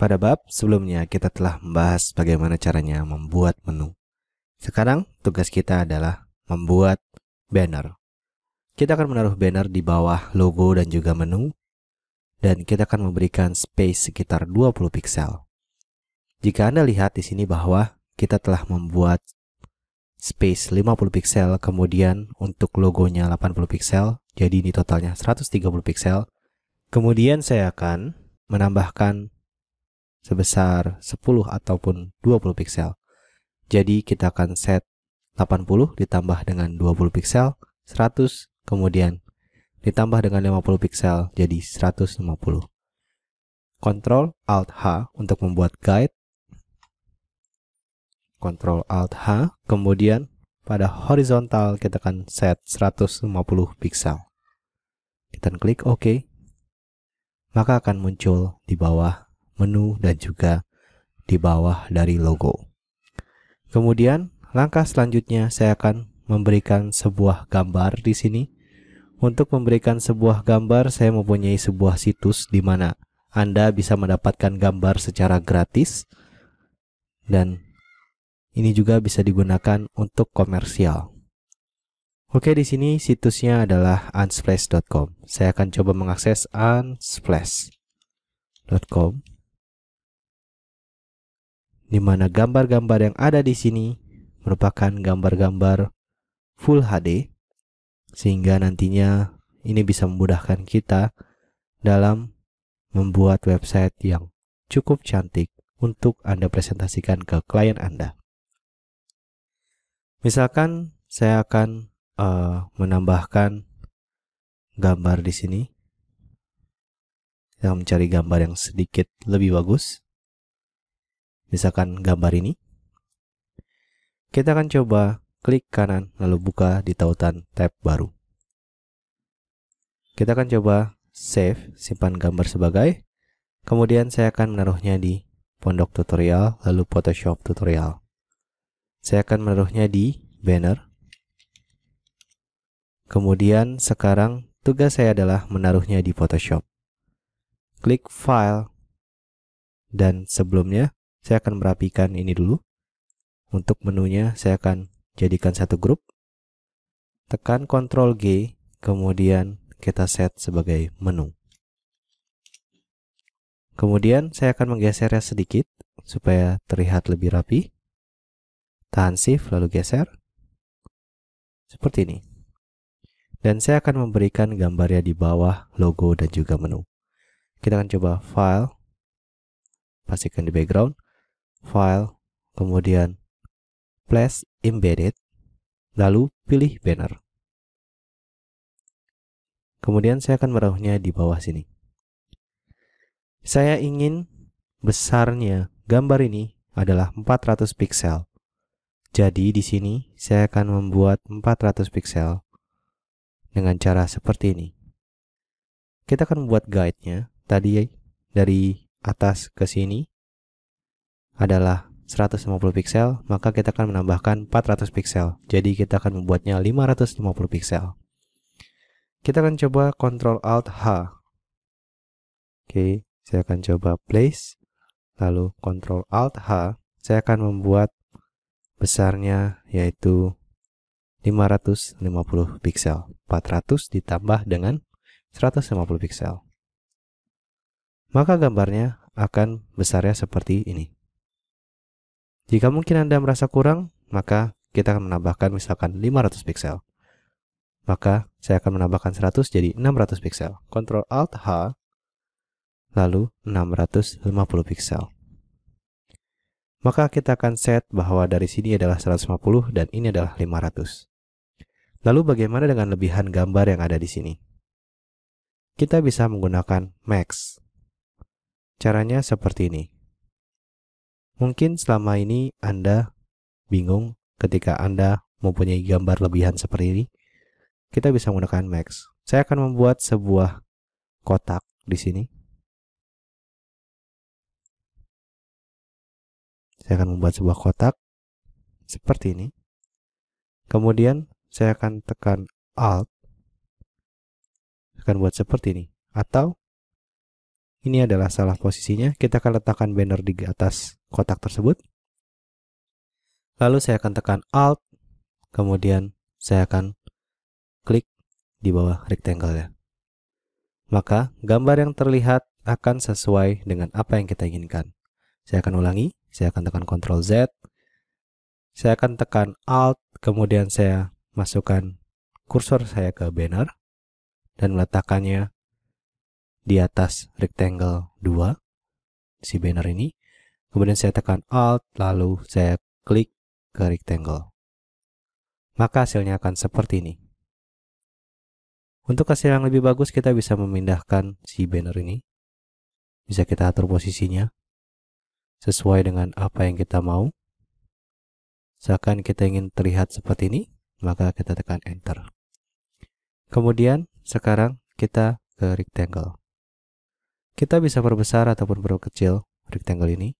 Pada bab sebelumnya kita telah membahas bagaimana caranya membuat menu. Sekarang tugas kita adalah membuat banner. Kita akan menaruh banner di bawah logo dan juga menu dan kita akan memberikan space sekitar 20 pixel. Jika Anda lihat di sini bahwa kita telah membuat space 50 pixel, kemudian untuk logonya 80 pixel, jadi ini totalnya 130 pixel. Kemudian saya akan menambahkan sebesar 10 ataupun 20 pixel. Jadi kita akan set 80 ditambah dengan 20 pixel, 100, kemudian ditambah dengan 50 pixel jadi 150. Ctrl Alt H untuk membuat guide. Ctrl Alt H, kemudian pada horizontal kita akan set 150 pixel. Kita klik OK. Maka akan muncul di bawah menu, dan juga di bawah dari logo. Kemudian, langkah selanjutnya saya akan memberikan sebuah gambar di sini. Untuk memberikan sebuah gambar, saya mempunyai sebuah situs di mana Anda bisa mendapatkan gambar secara gratis dan ini juga bisa digunakan untuk komersial. Oke, di sini situsnya adalah unsplash.com. Saya akan coba mengakses unsplash.com di mana gambar-gambar yang ada di sini merupakan gambar-gambar Full HD, sehingga nantinya ini bisa memudahkan kita dalam membuat website yang cukup cantik untuk Anda presentasikan ke klien Anda. Misalkan saya akan uh, menambahkan gambar di sini. Saya mencari gambar yang sedikit lebih bagus misalkan gambar ini. Kita akan coba klik kanan lalu buka di tautan tab baru. Kita akan coba save, simpan gambar sebagai. Kemudian saya akan menaruhnya di pondok tutorial lalu Photoshop tutorial. Saya akan menaruhnya di banner. Kemudian sekarang tugas saya adalah menaruhnya di Photoshop. Klik file dan sebelumnya saya akan merapikan ini dulu. Untuk menunya saya akan jadikan satu grup. Tekan Ctrl G, kemudian kita set sebagai menu. Kemudian saya akan menggesernya sedikit supaya terlihat lebih rapi. Tahan Shift lalu geser. Seperti ini. Dan saya akan memberikan gambarnya di bawah logo dan juga menu. Kita akan coba File, pastikan di background, File, kemudian Place Embedded, lalu pilih banner. Kemudian saya akan menaruhnya di bawah sini. Saya ingin besarnya gambar ini adalah 400 pixel. Jadi di sini saya akan membuat 400 pixel dengan cara seperti ini. Kita akan membuat guide-nya tadi dari atas ke sini adalah 150 pixel, maka kita akan menambahkan 400 pixel. Jadi kita akan membuatnya 550 pixel. Kita akan coba Ctrl Alt H. Oke, saya akan coba place, lalu Ctrl Alt H. Saya akan membuat besarnya yaitu 550 pixel. 400 ditambah dengan 150 pixel. Maka gambarnya akan besarnya seperti ini. Jika mungkin Anda merasa kurang, maka kita akan menambahkan misalkan 500 pixel. Maka saya akan menambahkan 100 jadi 600 pixel. Ctrl Alt H, lalu 650 pixel. Maka kita akan set bahwa dari sini adalah 150 dan ini adalah 500. Lalu bagaimana dengan lebihan gambar yang ada di sini? Kita bisa menggunakan max. Caranya seperti ini. Mungkin selama ini Anda bingung ketika Anda mempunyai gambar lebihan seperti ini. Kita bisa menggunakan max. Saya akan membuat sebuah kotak di sini. Saya akan membuat sebuah kotak seperti ini. Kemudian saya akan tekan Alt. Saya akan buat seperti ini. Atau ini adalah salah posisinya. Kita akan letakkan banner di atas kotak tersebut. Lalu saya akan tekan Alt, kemudian saya akan klik di bawah rectangle ya. Maka gambar yang terlihat akan sesuai dengan apa yang kita inginkan. Saya akan ulangi, saya akan tekan Ctrl Z, saya akan tekan Alt, kemudian saya masukkan kursor saya ke banner, dan meletakkannya di atas rectangle 2 si banner ini. Kemudian saya tekan Alt, lalu saya klik ke rectangle. Maka hasilnya akan seperti ini. Untuk hasil yang lebih bagus, kita bisa memindahkan si banner ini. Bisa kita atur posisinya sesuai dengan apa yang kita mau. Seakan kita ingin terlihat seperti ini, maka kita tekan Enter. Kemudian, sekarang kita ke rectangle. Kita bisa perbesar ataupun perkecil rectangle ini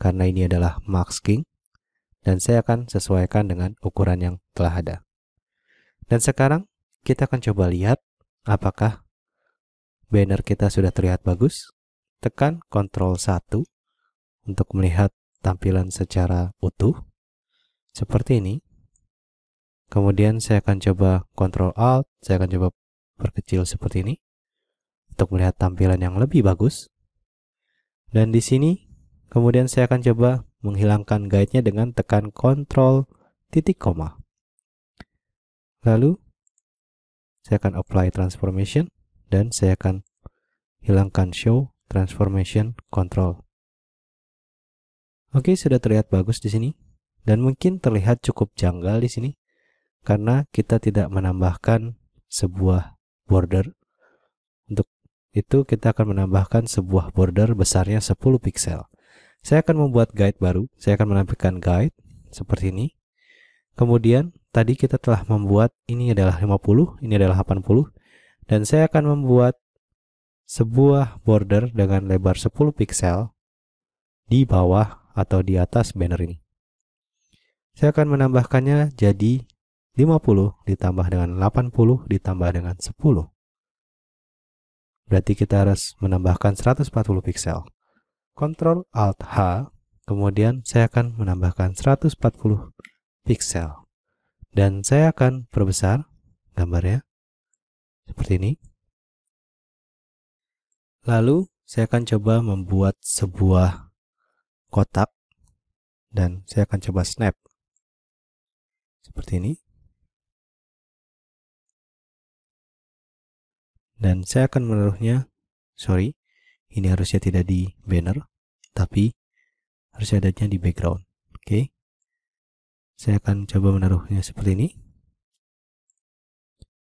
karena ini adalah masking dan saya akan sesuaikan dengan ukuran yang telah ada. Dan sekarang kita akan coba lihat apakah banner kita sudah terlihat bagus. Tekan Ctrl 1 untuk melihat tampilan secara utuh seperti ini. Kemudian saya akan coba Ctrl Alt, saya akan coba perkecil seperti ini untuk melihat tampilan yang lebih bagus. Dan di sini, kemudian saya akan coba menghilangkan guide-nya dengan tekan Ctrl titik koma. Lalu, saya akan apply transformation dan saya akan hilangkan show transformation control. Oke, sudah terlihat bagus di sini dan mungkin terlihat cukup janggal di sini karena kita tidak menambahkan sebuah border itu kita akan menambahkan sebuah border besarnya 10 pixel. Saya akan membuat guide baru. Saya akan menampilkan guide seperti ini. Kemudian tadi kita telah membuat ini adalah 50, ini adalah 80 dan saya akan membuat sebuah border dengan lebar 10 pixel di bawah atau di atas banner ini. Saya akan menambahkannya jadi 50 ditambah dengan 80 ditambah dengan 10. Berarti kita harus menambahkan 140 pixel. Ctrl Alt H, kemudian saya akan menambahkan 140 pixel. Dan saya akan perbesar gambarnya seperti ini. Lalu saya akan coba membuat sebuah kotak dan saya akan coba snap seperti ini. dan saya akan menaruhnya sorry ini harusnya tidak di banner tapi harusnya adanya di background. Oke. Okay. saya akan coba menaruhnya seperti ini.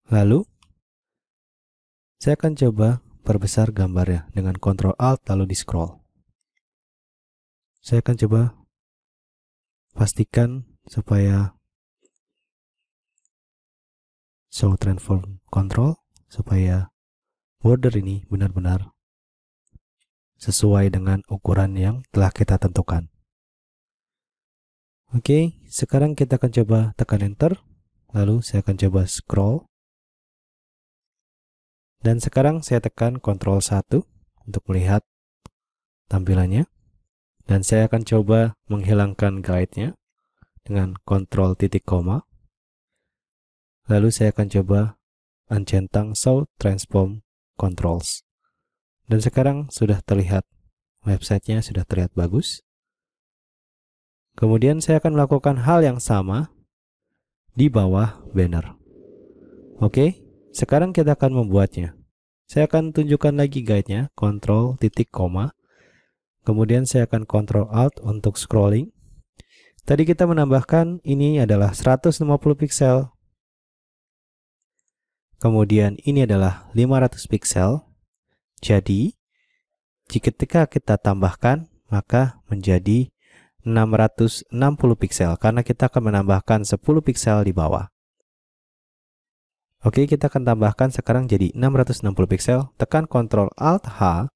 Lalu saya akan coba perbesar gambarnya dengan Ctrl Alt lalu di scroll. Saya akan coba pastikan supaya show transform control supaya border ini benar-benar sesuai dengan ukuran yang telah kita tentukan. Oke, sekarang kita akan coba tekan enter, lalu saya akan coba scroll. Dan sekarang saya tekan Ctrl 1 untuk melihat tampilannya. Dan saya akan coba menghilangkan guide-nya dengan Ctrl titik koma. Lalu saya akan coba Ancentang Show Transform Controls. Dan sekarang sudah terlihat websitenya sudah terlihat bagus. Kemudian saya akan melakukan hal yang sama di bawah banner. Oke, sekarang kita akan membuatnya. Saya akan tunjukkan lagi guide-nya, Ctrl titik koma. Kemudian saya akan Ctrl Alt untuk scrolling. Tadi kita menambahkan ini adalah 150 pixel Kemudian ini adalah 500 pixel. Jadi, jika kita tambahkan, maka menjadi 660 pixel karena kita akan menambahkan 10 pixel di bawah. Oke, kita akan tambahkan sekarang jadi 660 pixel. Tekan Ctrl Alt H.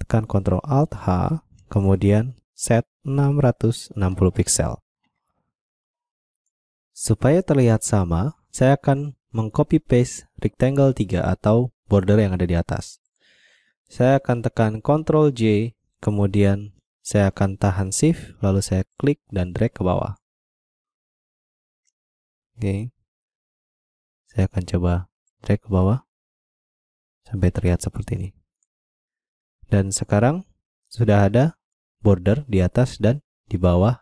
Tekan Ctrl Alt H, kemudian set 660 pixel. Supaya terlihat sama, saya akan mengcopy paste rectangle 3 atau border yang ada di atas. Saya akan tekan Ctrl J, kemudian saya akan tahan Shift, lalu saya klik dan drag ke bawah. Oke. Saya akan coba drag ke bawah sampai terlihat seperti ini. Dan sekarang sudah ada border di atas dan di bawah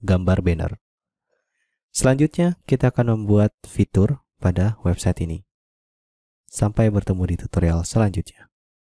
gambar banner. Selanjutnya, kita akan membuat fitur pada website ini. Sampai bertemu di tutorial selanjutnya.